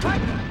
Fight!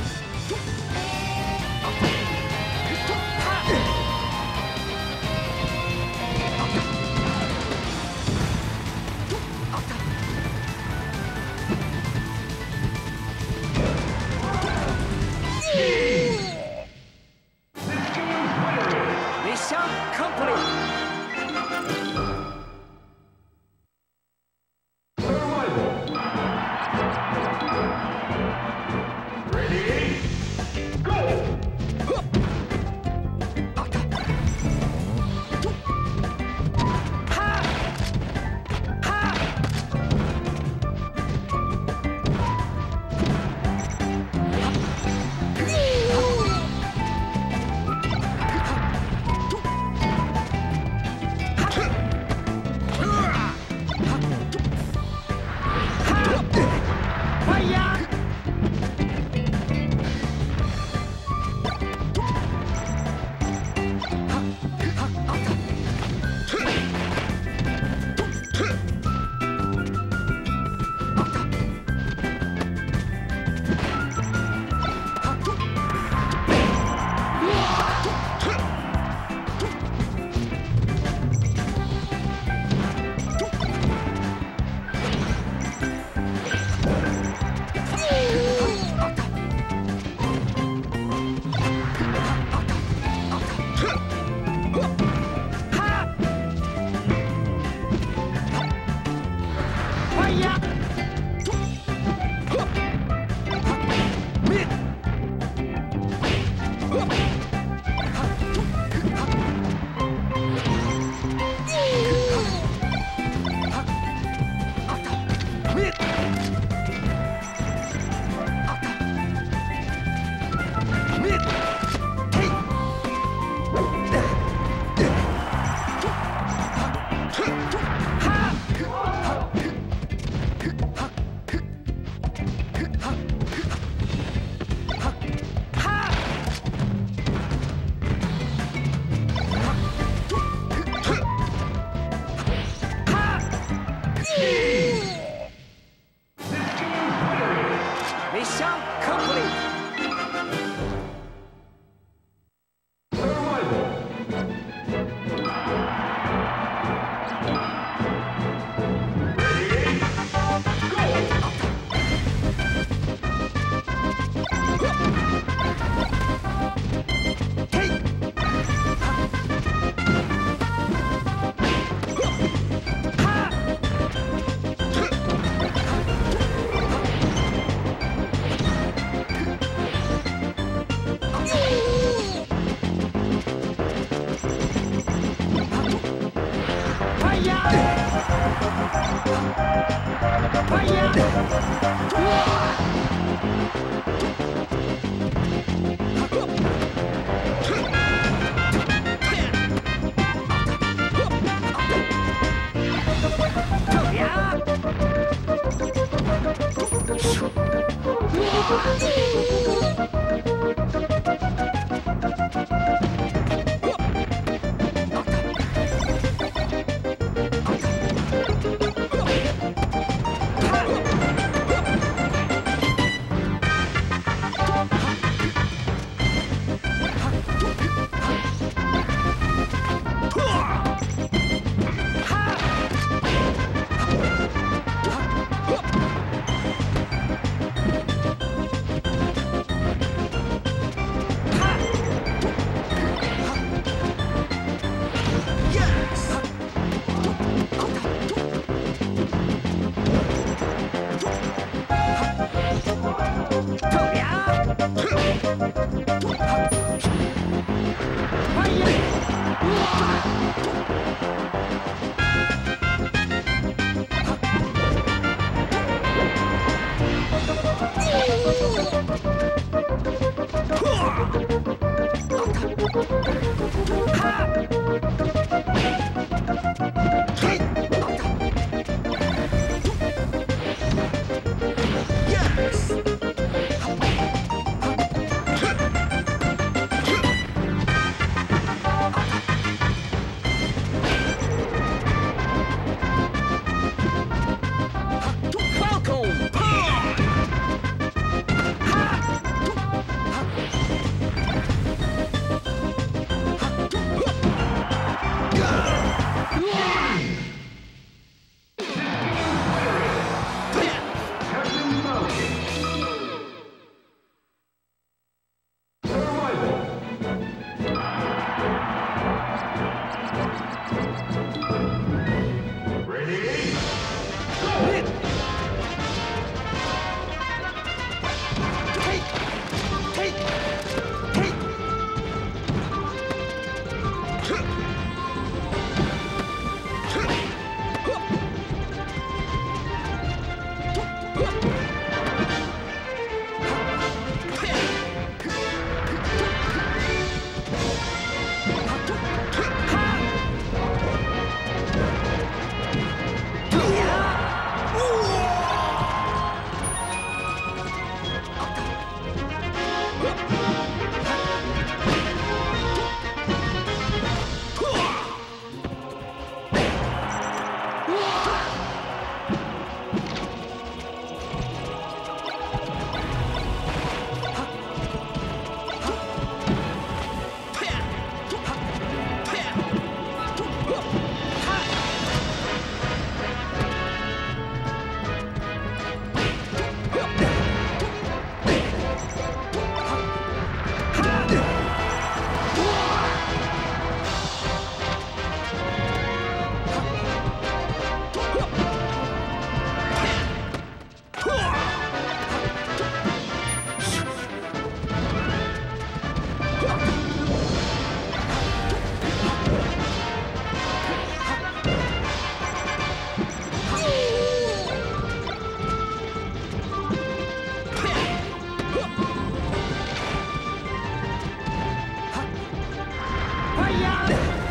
やる